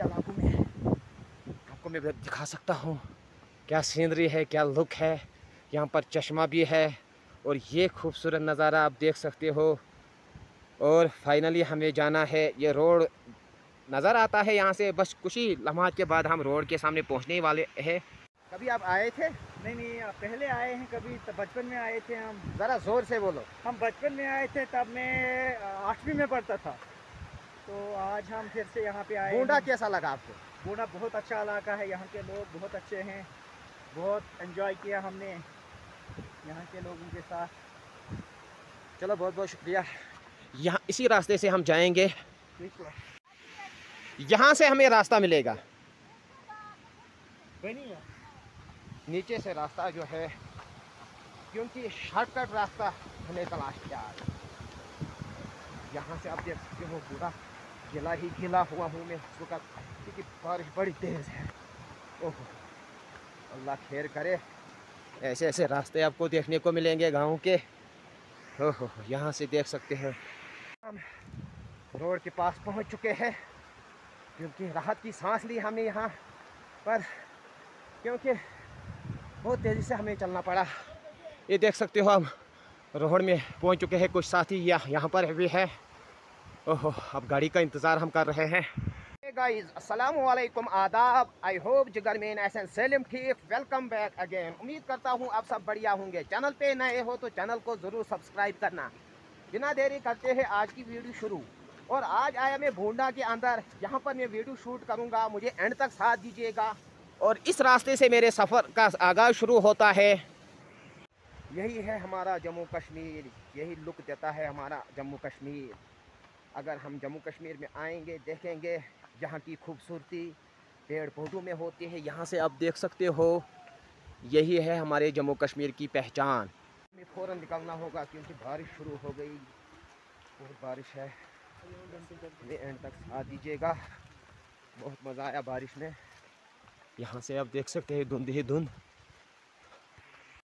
इलाकों में आपको मैं दिखा सकता हूँ। क्या सीनरी है क्या लुक है यहाँ पर चश्मा भी है और ये खूबसूरत नज़ारा आप देख सकते हो। और फाइनली हमें जाना है ये रोड नज़र आता है यहाँ से बस कुछ ही लम्हात के बाद हम रोड के सामने पहुँचने वाले हैं। कभी आप आए थे? नहीं नहीं आप पहले आए हैं कभी तब बचपन में आए थे हम। ज़रा ज़ोर से बोलो। हम बचपन में आए थे तब मैं आठवीं में पढ़ता था। तो आज हम फिर से यहाँ पे आए हैं। कैसा लगा आपको? बूंदा बहुत अच्छा इलाका है यहाँ के लोग बहुत अच्छे हैं बहुत एंजॉय किया हमने यहाँ के लोगों के साथ। चलो बहुत बहुत शुक्रिया। यहाँ इसी रास्ते से हम जाएँगे। बिल्कुल यहाँ से हमें रास्ता मिलेगा। नीचे से रास्ता जो है क्योंकि शॉर्टकट रास्ता हमें तलाश किया यहाँ से आप देख सकते हो पूरा। गिला ही गिला हुआ हूँ मैं। इस क्योंकि बारिश बड़ी तेज़ है। ओहो, अल्लाह खैर करे। ऐसे ऐसे रास्ते आपको देखने को मिलेंगे गाँव के। ओहो, यहाँ से देख सकते हैं। हम रोड के पास पहुँच चुके हैं। क्योंकि राहत की सांस ली हमने यहाँ पर, क्योंकि बहुत तेज़ी से हमें चलना पड़ा। ये देख सकते हो, हम रोड में पहुँच चुके हैं। कुछ साथी यहाँ पर भी है। ओहो, अब गाड़ी का इंतज़ार हम कर रहे हैं। वालेकुम आदाब। आई होप जिगर में एहसन सलीम ठीक। वेलकम बैक अगेन उम्मीद करता हूँ आप सब बढ़िया होंगे। चैनल पे नए हो तो चैनल को ज़रूर सब्सक्राइब करना। बिना देरी करते हैं आज की वीडियो शुरू। और आज आया मैं भूडा के अंदर। यहाँ पर मैं वीडियो शूट करूँगा। मुझे एंड तक साथ दीजिएगा। और इस रास्ते से मेरे सफ़र का आगाज़ शुरू होता है। यही है हमारा जम्मू कश्मीर। यही लुक देता है हमारा जम्मू कश्मीर। अगर हम जम्मू कश्मीर में आएँगे, देखेंगे यहाँ की खूबसूरती पेड़ पौधों में होती है, यहाँ से आप देख सकते हो, यही है हमारे जम्मू कश्मीर की पहचान। हमें फ़ौरन निकलना होगा क्योंकि बारिश शुरू हो गई बहुत बारिश है। एंड तक साथ दीजिएगा। बहुत मज़ा आया बारिश में। यहाँ से आप देख सकते हैं धुंध ही धुंध।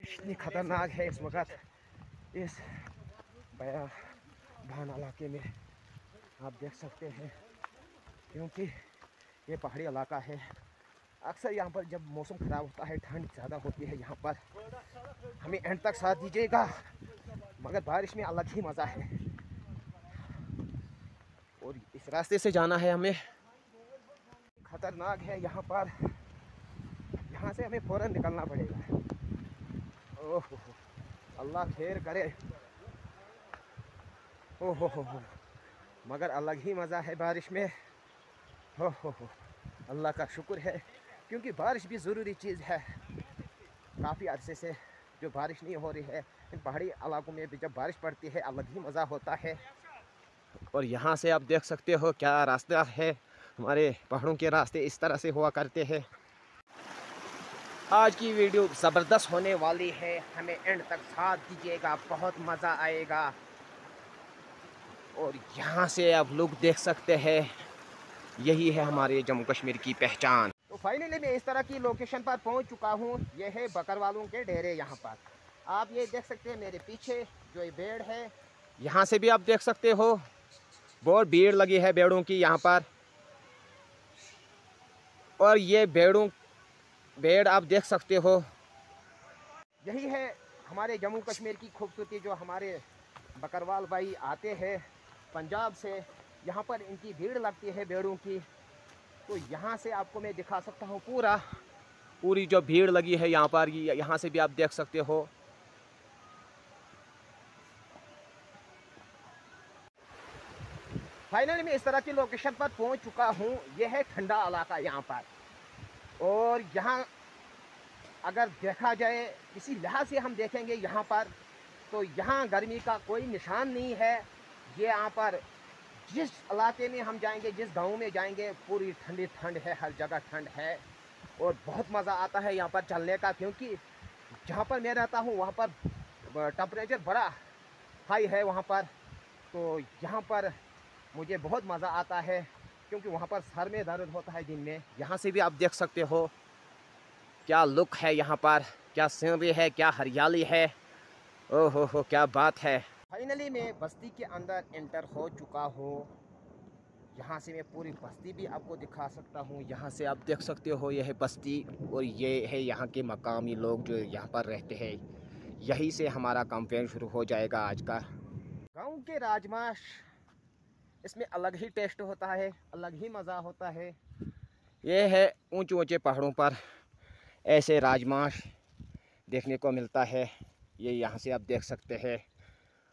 इतनी ख़तरनाक है इस वक्त, इस बया भान इलाके में। आप देख सकते हैं, क्योंकि ये पहाड़ी इलाका है। अक्सर यहाँ पर जब मौसम ख़राब होता है, ठंड ज़्यादा होती है यहाँ पर। हमें एंड तक साथ दीजिएगा, मगर बारिश में अलग ही मज़ा है। और इस रास्ते से जाना है हमें। ख़तरनाक है यहाँ पर। यहाँ से हमें फ़ौरन निकलना पड़ेगा। ओह, अल्लाह खैर करे। ओह, हो हो। हो मगर अलग ही मज़ा है बारिश में। हो हो हो। अल्लाह का शुक्र है, क्योंकि बारिश भी ज़रूरी चीज़ है। काफ़ी अरसे से जो बारिश नहीं हो रही है, इन पहाड़ी इलाकों में भी जब बारिश पड़ती है, अलग ही मज़ा होता है। और यहाँ से आप देख सकते हो क्या रास्ता है। हमारे पहाड़ों के रास्ते इस तरह से हुआ करते हैं। आज की वीडियो ज़बरदस्त होने वाली है। हमें एंड तक साथ दीजिएगा, बहुत मज़ा आएगा। और यहाँ से आप लोग देख सकते हैं यही है हमारे जम्मू कश्मीर की पहचान। तो फाइनली मैं इस तरह की लोकेशन पर पहुँच चुका हूँ। यह है बकरवालों के डेरे यहाँ पर। आप ये देख सकते हैं मेरे पीछे जो ये बेड़ है। यहाँ से भी आप देख सकते हो बहुत भीड़ लगी है बेड़ों की यहाँ पर। और ये बेड़ों बेड़ आप देख सकते हो। यही है हमारे जम्मू कश्मीर की खूबसूरती जो हमारे बकरवाल भाई आते हैं। पंजाब से यहाँ पर इनकी भीड़ लगती है भेड़ों की। तो यहाँ से आपको मैं दिखा सकता हूँ पूरा। पूरी जो भीड़ लगी है यहाँ पर यहाँ से भी आप देख सकते हो। फाइनली मैं इस तरह की लोकेशन पर पहुँच चुका हूँ। यह है ठंडा इलाका यहाँ पर। और यहाँ अगर देखा जाए, इसी लिहाज से हम देखेंगे यहाँ पर तो यहाँ गर्मी का कोई निशान नहीं है। ये यहाँ पर जिस इलाके में हम जाएँगे, जिस गाँव में जाएँगे, पूरी ठंडी ठंड है, हर जगह ठंड है और बहुत मज़ा आता है यहाँ पर चलने का क्योंकि जहाँ पर मैं रहता हूँ, वहाँ पर टेम्परेचर बड़ा हाई है वहाँ पर। तो यहाँ पर मुझे बहुत मज़ा आता है क्योंकि वहाँ पर सर में दर्द होता है दिन में। यहाँ से भी आप देख सकते हो क्या लुक है यहाँ पर, क्या सीनरी है, क्या हरियाली है। ओह हो, क्या बात है। फाइनली मैं बस्ती के अंदर एंटर हो चुका हूँ। यहाँ से मैं पूरी बस्ती भी आपको दिखा सकता हूँ। यहाँ से आप देख सकते हो, यह बस्ती और ये है यहाँ के मकामी लोग जो यहाँ पर रहते हैं। यहीं से हमारा कैंपेन शुरू हो जाएगा आज का। गाँव के राजमाश, इसमें अलग ही टेस्ट होता है, अलग ही मज़ा होता है। ये है ऊँचे ऊँचे पहाड़ों पर ऐसे राजमाश देखने को मिलता है। ये यहाँ से आप देख सकते हैं।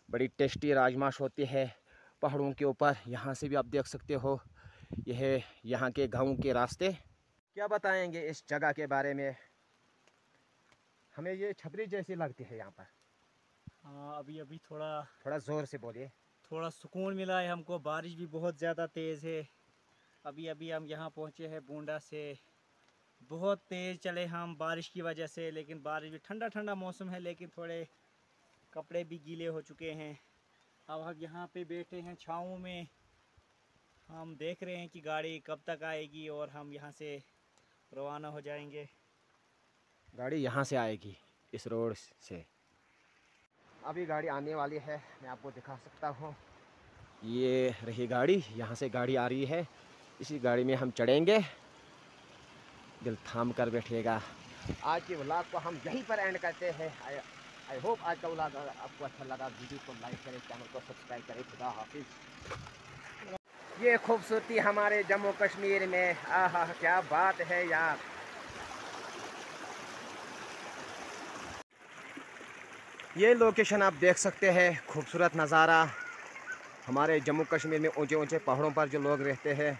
बड़ी टेस्टी राजमाश होती है पहाड़ों के ऊपर। यहाँ से भी आप देख सकते हो यह यहाँ के गाँव के रास्ते। क्या बताएँगे इस जगह के बारे में? हमें ये छपरी जैसी लगती है यहाँ पर। हाँ अभी अभी थोड़ा थोड़ा ज़ोर से बोलिए। थोड़ा सुकून मिला है हमको बारिश भी बहुत ज़्यादा तेज़ है। अभी अभी हम यहाँ पहुँचे हैं बूंदा से। बहुत तेज़ चले हम बारिश की वजह से लेकिन बारिश भी ठंडा ठंडा मौसम है लेकिन थोड़े कपड़े भी गीले हो चुके हैं। अब हम यहाँ पे बैठे हैं छाँव में। हम देख रहे हैं कि गाड़ी कब तक आएगी और हम यहाँ से रवाना हो जाएँगे। गाड़ी यहाँ से आएगी इस रोड से। अभी गाड़ी आने वाली है मैं आपको दिखा सकता हूँ। ये रही गाड़ी यहाँ से गाड़ी आ रही है। इसी गाड़ी में हम चढ़ेंगे। दिल थाम कर बैठेगा आज के व्लॉग को हम यहीं पर एंड करते हैं। आई होप आज का व्लॉग आपको अच्छा लगा वीडियो को लाइक करें चैनल को सब्सक्राइब करें। खुदा हाफिज। ये खूबसूरती हमारे जम्मू कश्मीर में, आहा, क्या बात है यार। ये लोकेशन आप देख सकते हैं, खूबसूरत नज़ारा। हमारे जम्मू कश्मीर में ऊँचे ऊँचे पहाड़ों पर जो लोग रहते हैं,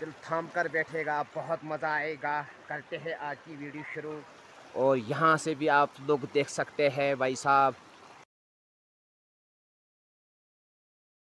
दिल थाम कर बैठेगा, बहुत मज़ा आएगा। करते हैं आज की वीडियो शुरू। और यहाँ से भी आप लोग देख सकते हैं भाई साहब